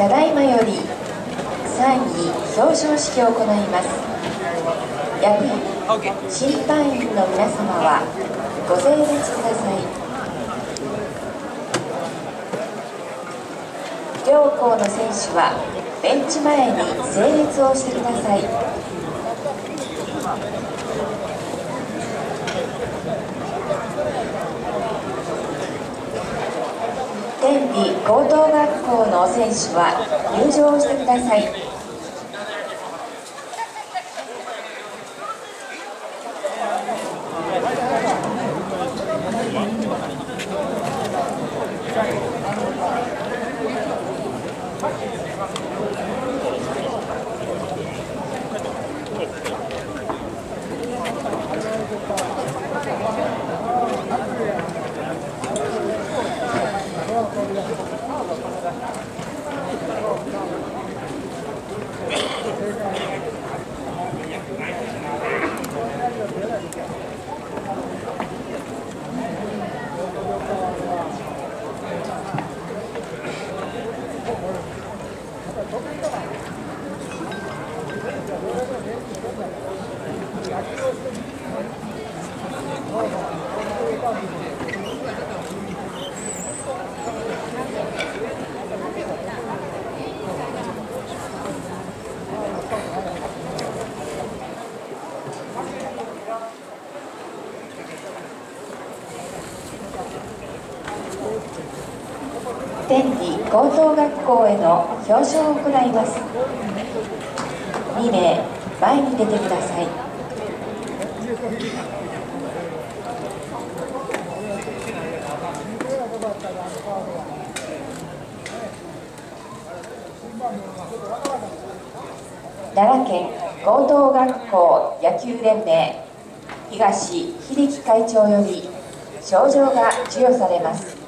ただいまより3位表彰式を行います。役員審判員の皆様はご整列ください。両校の選手はベンチ前に整列をしてください。高等学校の選手は入場してください。天理高等学校への表彰を行います。2名前に出てください。奈良県高等学校野球連盟東秀樹会長より賞状が授与されます。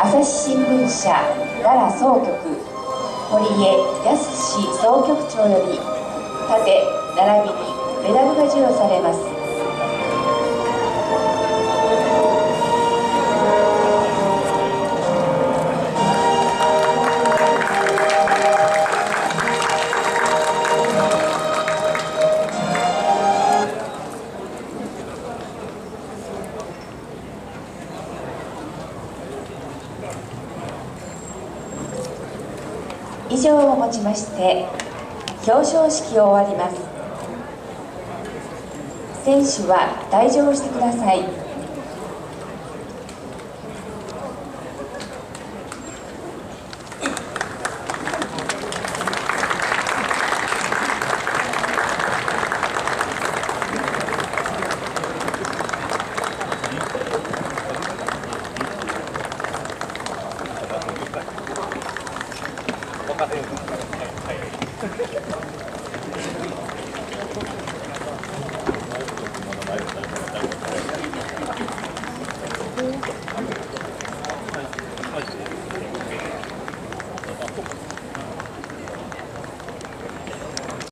朝日新聞社奈良総局堀江康総局長より盾並びにメダルが授与されます。以上をもちまして表彰式を終わります。選手は退場してください。かせる。はいはい